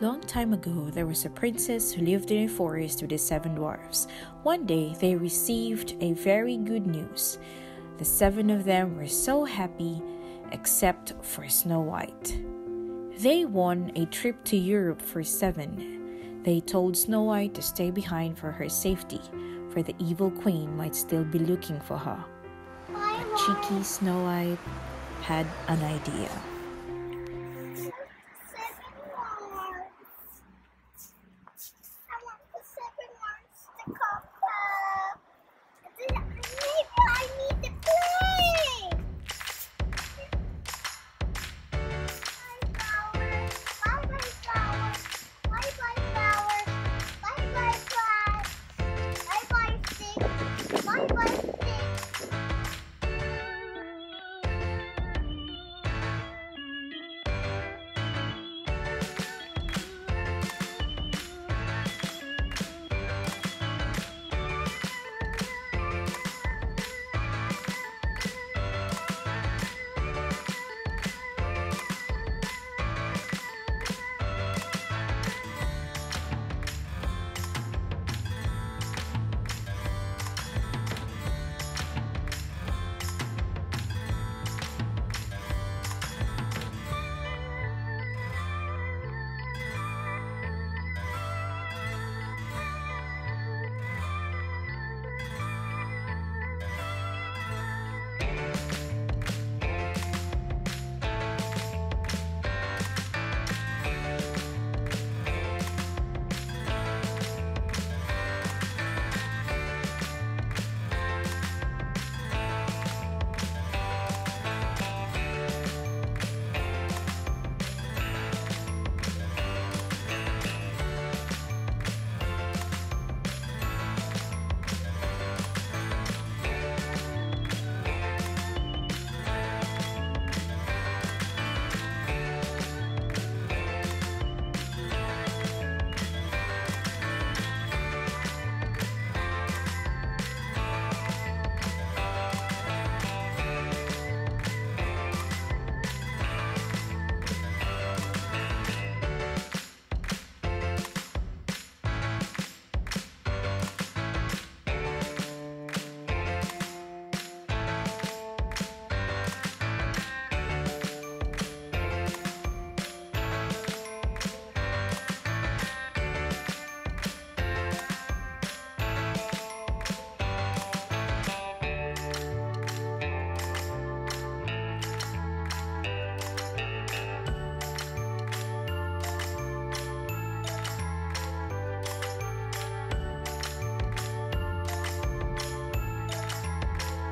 Long time ago, there was a princess who lived in a forest with the seven dwarfs. One day, they received a very good news. The seven of them were so happy, except for Snow White. They won a trip to Europe for seven. They told Snow White to stay behind for her safety, for the evil queen might still be looking for her. But cheeky Snow White had an idea.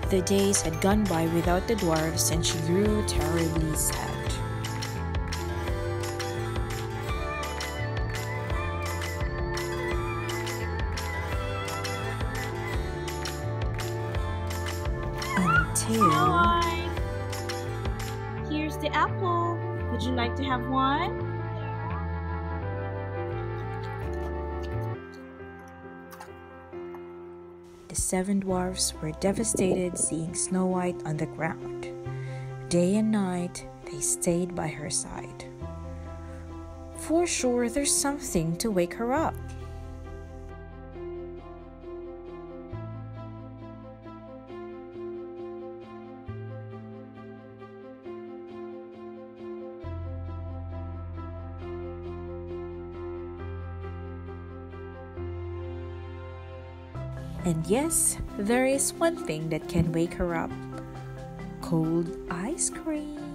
The days had gone by without the dwarfs, and she grew terribly sad. Until. Here's the apple. Would you like to have one? The seven dwarfs were devastated seeing Snow White on the ground. Day and night they stayed by her side. For sure, there's something to wake her up. And yes, there is one thing that can wake her up cold ice cream.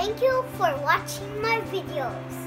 Thank you for watching my videos.